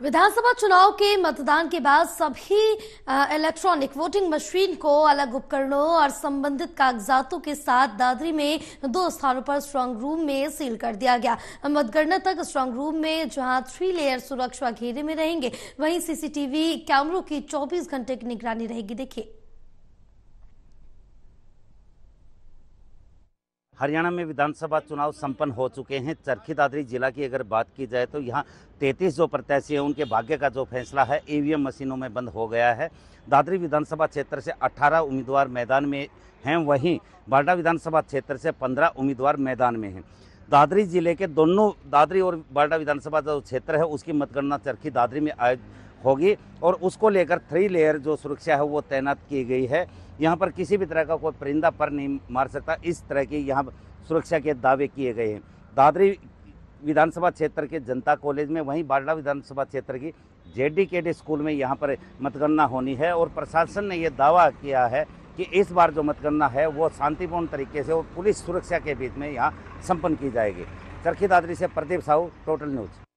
विधानसभा चुनाव के मतदान के बाद सभी इलेक्ट्रॉनिक वोटिंग मशीन को अलग उपकरणों और संबंधित कागजातों के साथ दादरी में दो स्थानों पर स्ट्रांग रूम में सील कर दिया गया। मतगणना तक स्ट्रांग रूम में, जहाँ थ्री लेयर सुरक्षा घेरे में रहेंगे, वहीं सीसीटीवी कैमरों की 24 घंटे की निगरानी रहेगी। देखिए। हरियाणा में विधानसभा चुनाव संपन्न हो चुके हैं। चरखी दादरी जिला की अगर बात की जाए तो यहाँ तैतीस जो प्रत्याशी हैं, उनके भाग्य का जो फैसला है ईवीएम मशीनों में बंद हो गया है। दादरी विधानसभा क्षेत्र से 18 उम्मीदवार मैदान में हैं, वहीं बारडा विधानसभा क्षेत्र से 15 उम्मीदवार मैदान में हैं। दादरी ज़िले के दोनों, दादरी और बारडा विधानसभा जो क्षेत्र है, उसकी मतगणना चरखी दादरी में आयोजित होगी और उसको लेकर थ्री लेयर जो सुरक्षा है, वो तैनात की गई है। यहाँ पर किसी भी तरह का कोई परिंदा पर नहीं मार सकता। इस तरह की यहाँ सुरक्षा के दावे किए गए हैं। दादरी विधानसभा क्षेत्र के जनता कॉलेज में, वहीं बारडा विधानसभा क्षेत्र की जेडी के स्कूल में यहाँ पर मतगणना होनी है और प्रशासन ने यह दावा किया है कि इस बार जो मतगणना है, वो शांतिपूर्ण तरीके से और पुलिस सुरक्षा के बीच में यहाँ संपन्न की जाएगी। चरखी दादरी से प्रदीप साहू टोटल न्यूज़